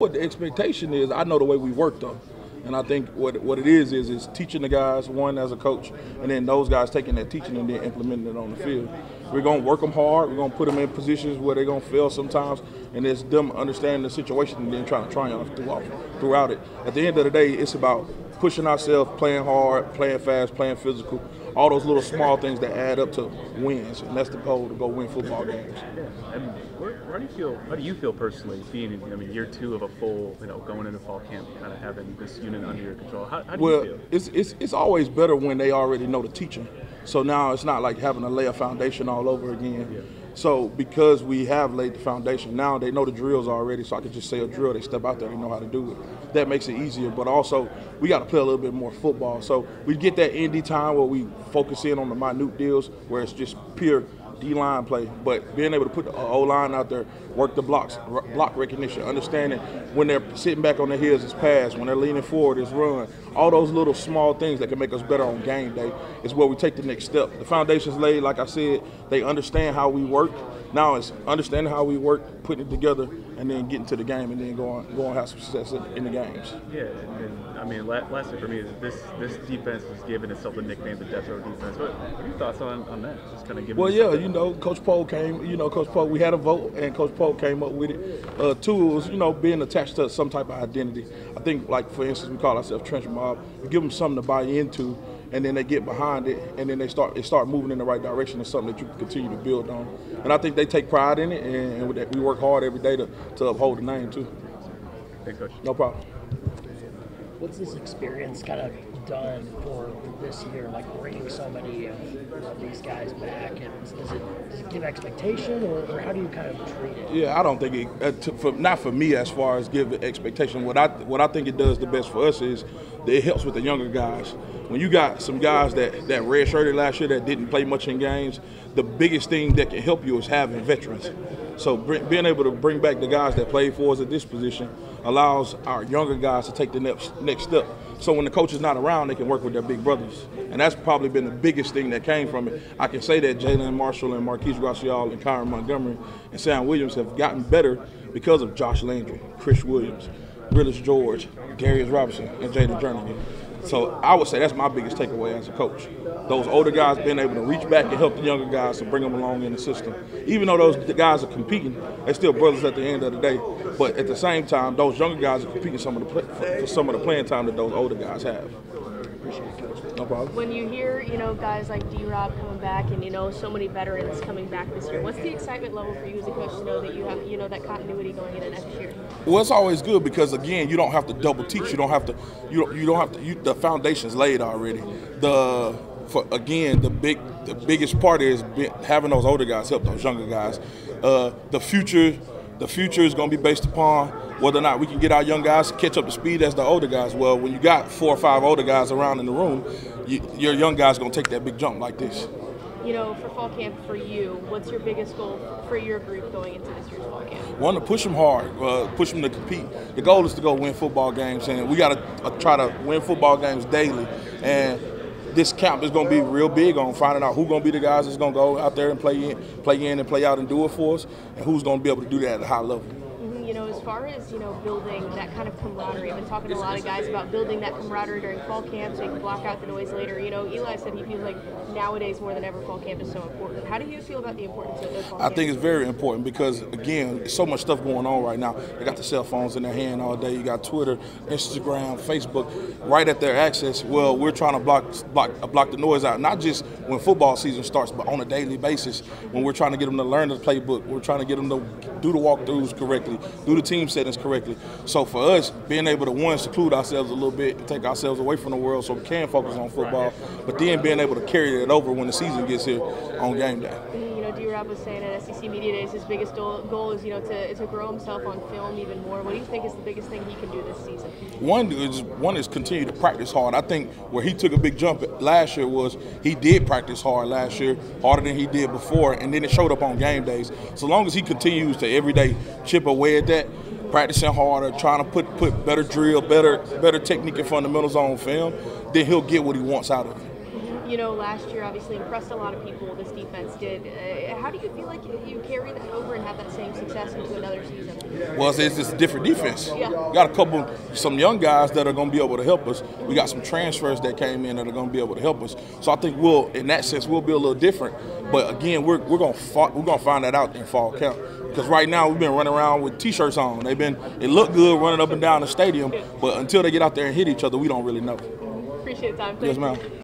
What the expectation is, I know the way we work though. And I think what what it is is is teaching the guys one as a coach, and then those guys taking that teaching and then implementing it on the field. We're gonna work them hard. We're gonna put them in positions where they're gonna fail sometimes, and it's them understanding the situation and then trying to triumph throughout throughout it. At the end of the day, it's about pushing ourselves, playing hard, playing fast, playing physical, all those little small things that add up to wins, and that's the goal to go win football games. And where, where do you feel? How do you feel personally being in I mean, year two of a full, you know, going into fall camp, kind of having this unit under your control? How, how do well, you feel? it's, it's it's always better when they already know the teaching. So now it's not like having to lay a foundation all over again. Yeah. So because we have laid the foundation, now they know the drills already. So I can just say a drill. They step out there, they know how to do it. That makes it easier. But also we got to play a little bit more football. So we get that indie time where we focus in on the minute deals, where it's just pure D line play, but being able to put the uh, O line out there, work the blocks, block recognition, understanding when they're sitting back on their heels is pass, when they're leaning forward is run. All those little small things that can make us better on game day is where we take the next step. The foundation's laid, like I said, they understand how we work. Now it's understanding how we work, putting it together, and then getting to the game, and then going go and have some success in, the games. Yeah, and, I mean, la- lastly for me, is this this defense was given itself the nickname the Death Row defense. What, what are your thoughts on, on that? Just kind of giving. Well, yeah, that- you know, Coach Poe came. You know, Coach Poe. We had a vote, and Coach Poe came up with it. Uh, two it was, you know, being attached to some type of identity. I think, like for instance, we call ourselves Trench Mob. We give them something to buy into, and then they get behind it, and then they start they start moving in the right direction. It's something that you can continue to build on, and I think they take pride in it, and, and with that, we work hard every day to, to uphold the name too. Thanks, coach. No problem. What's this experience kind of done for this year, like bringing so many of, these guys back? And does it, does it give expectation, or, or how do you kind of treat it? Yeah, I don't think it. Uh, to, for, not for me as far as give expectation. What I what I think it does the best for us is it helps with the younger guys. When you got some guys that that redshirted last year that didn't play much in games, the biggest thing that can help you is having veterans. So being able to bring back the guys that played for us at this position allows our younger guys to take the next next step. So when the coach is not around, they can work with their big brothers, and that's probably been the biggest thing that came from it. I can say that Jalen Marshall and Marquis Gracial and Kyron Montgomery and Sam Williams have gotten better because of Josh Landry, Chris Williams, Realus George, Darius Robinson, and Jayden Jernigan. So I would say that's my biggest takeaway as a coach. Those older guys being able to reach back and help the younger guys to bring them along in the system. Even though those guys are competing, they're still brothers at the end of the day. But at the same time, those younger guys are competing some of the for, for some of the playing time that those older guys have. No problem. When you hear, you know, guys like D Rob coming back and, you know, so many veterans coming back this year, what's the excitement level for you as a coach to know that you have, you know, that continuity going into next year? Well, it's always good because again, you don't have to double teach. You don't have to. You don't, you don't have to. You, the foundation's laid already. The for again, the big the biggest part is having those older guys help those younger guys. Uh, the future. The future is going to be based upon whether or not we can get our young guys to catch up to speed as the older guys. Well, when you got four or five older guys around in the room, you, your young guys going to take that big jump like this. You know, for fall camp for you, what's your biggest goal for your group going into this year's fall camp? One to push them hard, uh, push them to compete. The goal is to go win football games, and we got to uh, try to win football games daily. And this camp is going to be real big on finding out who's going to be the guys that's going to go out there and play in, play in and play out and do it for us, and who's going to be able to do that at a high level. Mhm, You know, as far as, you know, building that kind of camaraderie, I've been talking to a lot of guys about building that camaraderie during fall camp so you can block out the noise later. You know, Eli said he feels like nowadays more than ever fall camp is so important. How do you feel about the importance of fall I camp? think it's very important because again, so much stuff going on right now. They got the cell phones in their hand all day. You got Twitter, Instagram, Facebook, right at their access. Well, we're trying to block block uh, block the noise out, not just when football season starts, but on a daily basis. When we're trying to get them to learn the playbook, we're trying to get them to do the walkthroughs correctly, do the team settings correctly. So for us, being able to one seclude ourselves a little bit, and take ourselves away from the world, so we can focus on football, but then being able to carry it over when the season gets here on game day. you know, D-Rob was saying at SEC Media Days, his biggest goal, goal is, you know, to, to grow himself on film even more. What do you think is the biggest thing he can do this season? One is one is continue to practice hard. I think where he took a big jump last year was he did practice hard last year, harder than he did before, and then it showed up on game days. So long as he continues to every day chip away at that, practicing harder, trying to put put better drill, better better technique and fundamentals on film, then he'll get what he wants out of it. You know, last year obviously impressed a lot of people. With this defense did. Uh, how do you feel like you carry that over and have that same success into another season? Well, it's, a different defense. Yeah. We got a couple, some young guys that are going to be able to help us. We got some transfers that came in that are going to be able to help us. So I think we'll, in that sense, we'll be a little different. But again, we're, we're going to we're going to find that out in fall camp. Because right now we've been running around with t-shirts on. They've been it looked good running up and down the stadium, but until they get out there and hit each other, we don't really know. Appreciate the time. Yes, Thank you. ma'am.